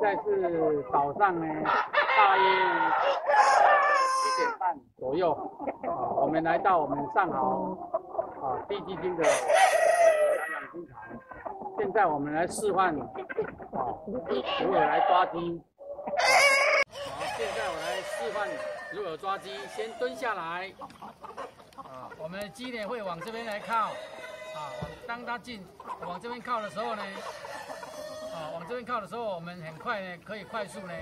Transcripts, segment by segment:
现在是早上呢，大约七点半左右啊，我们来到我们上好啊地基金的养养鸡场。现在我们来示范啊，如何来抓鸡。好，现在我来示范如何抓鸡。先蹲下来啊，我们的鸡呢会往这边来靠啊，当它进往这边靠的时候呢。啊，往这边靠的时候，我们很快呢，可以快速呢，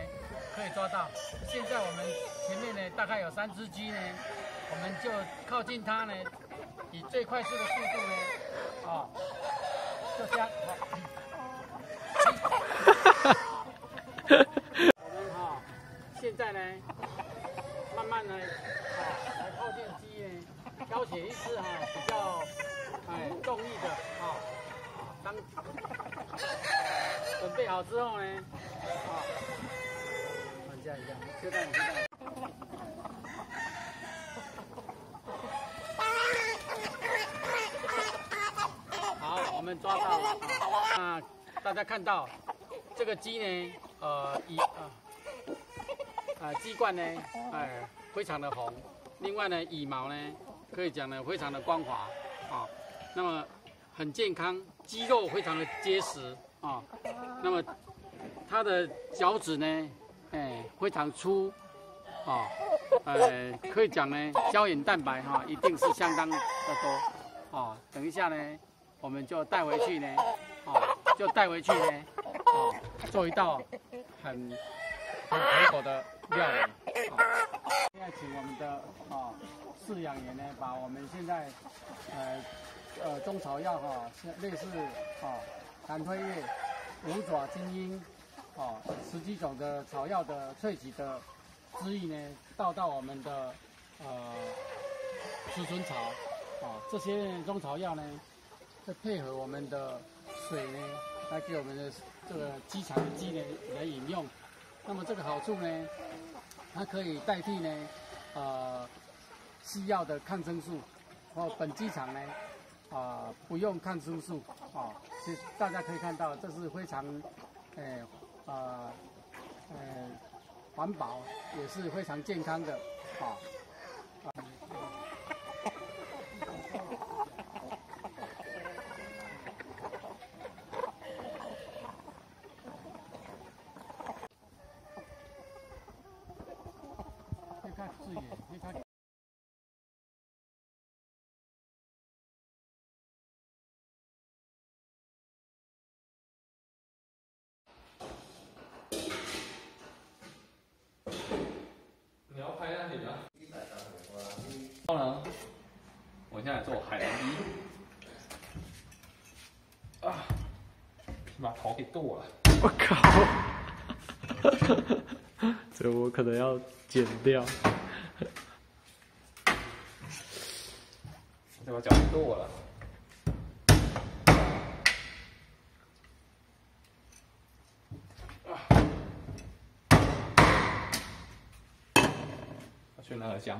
可以抓到。现在我们前面呢，大概有三只鸡呢，我们就靠近它呢，以最快速的速度呢，啊，就这样。我们哈，现在呢，慢慢呢，啊，来靠近鸡呢，挑选一只哈比较哎中意的啊，当。好之后呢，啊，放下一下，就这样，就这样。好，我们抓到了啊！大家看到这个鸡呢，呃，一啊，啊，鸡冠呢，哎，非常的红。另外呢，羽毛呢，可以讲呢，非常的光滑啊。那么很健康，肌肉非常的结实。啊，那么它的脚趾呢，哎，非常粗，啊，呃，可以讲呢，胶原蛋白哈，一定是相当的多，啊，等一下呢，我们就带回去呢，啊，就带回去呢，啊，做一道很很可口的料理。现在请我们的啊饲养员呢，把我们现在呃呃中草药哈，类似啊。蓝推叶、五爪金鹰，啊，十几种的草药的萃取的汁液呢，倒到我们的呃石春草，啊，这些中草药呢，再配合我们的水呢，来给我们的这个鸡场的鸡呢来饮用。那么这个好处呢，它可以代替呢，呃，西药的抗生素，哦，本鸡场呢。啊，不用抗生素啊，其实大家可以看到，这是非常，呃，啊，呃，环保，也是非常健康的啊。看视野，看。然后呢，我现在做海南鸡，啊，把头给剁了！我靠，这我可能要剪掉。再把脚给剁了。去那个乡。